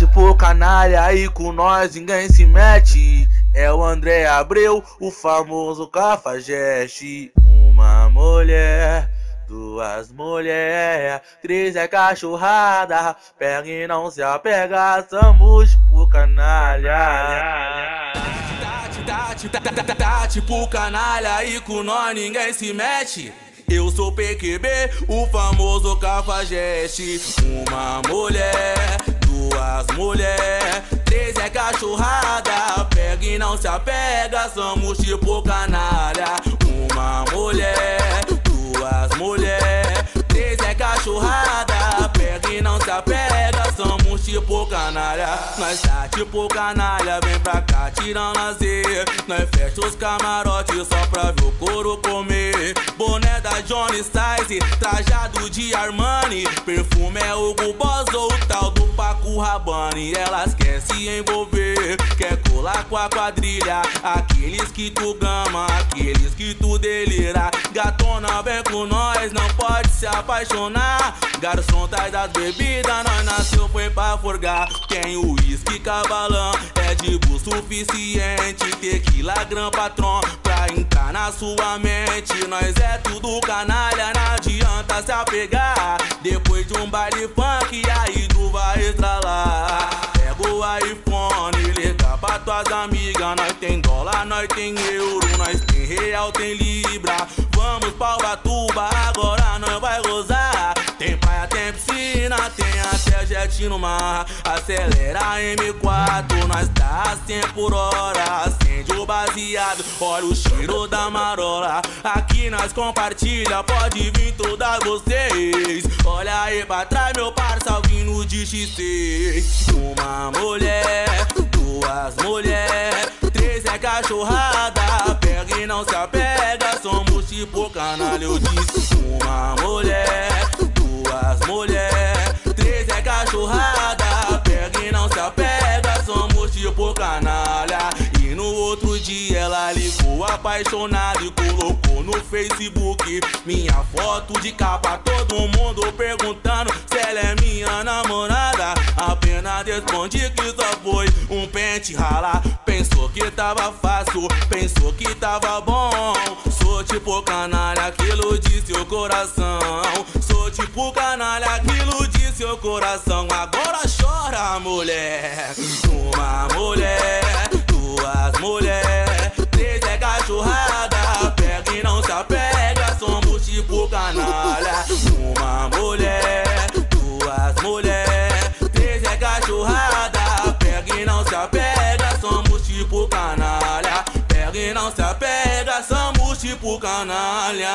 tipo canalha, aí com nós ninguém se mete. É o André Abreu, o famoso cafajeste. Uma mulher, duas mulheres, três é cachorrada. Pega e não se apega, somos por canalha. Tá, tipo canalha, aí com nós ninguém se mete. Eu sou PQB, o famoso cafajeste. Uma mulher, duas mulheres, três é cachorrada. Pega e não se apega, somos tipo canalha. Uma mulher, duas mulheres, três é cachorrada. Pega e não se apega, somos tipo Nós tá tipo canalha, vem pra cá tirando lazer. Nós fecha os camarotes só pra ver o couro comer. Boné da Johnny Size, trajado de Armani. Perfume é o ou o tal do Paco Rabanne. Elas querem se envolver, quer colar com a quadrilha. Aqueles que tu gama, aqueles que tu delira. Gatona vem com nós, não pode se apaixonar. Garçom traz das bebidas, nós nasceu foi pra forgar. Tem uísque cabalão, é de bu suficiente. Tequila, gran patrão, pra entrar na sua mente. Nós é tudo canalha, não adianta se apegar. Depois de um baile funk, aí tu vai estralar. Pega o iPhone, liga pra tuas amigas. Nós tem dólar, nós tem euro, nós tem real, tem libra. Vamos pra Ubatuba, agora nós vai gozar. Tem piscina, tem até jet no mar. Acelera M4, nós tá a 100 por hora. Acende o baseado, olha o cheiro da marola. Aqui nós compartilha, pode vir todas vocês. Olha aí pra trás, meu parça, vindo de X6. Uma mulher, duas mulheres, três é cachorrada. Pega e não se apega, somos tipo canalha, eu disse. Uma mulher, somos tipo canalha. E no outro dia ela ligou apaixonada e colocou no Facebook minha foto de capa. Todo mundo perguntando se ela é minha namorada. Apenas respondi que só foi um pente ralar. Pensou que tava fácil, pensou que tava bom. Sou tipo canalha que ilude seu coração. Sou tipo canalha que ilude seu coração. Agora chora, mulher. Uma mulher, duas mulheres, três é cachorrada. Pega e não se apega, somos tipo canalha. Uma mulher, duas mulheres, três é cachorrada. Pega e não se apega, somos tipo canalha. Pega e não se apega, somos tipo canalha.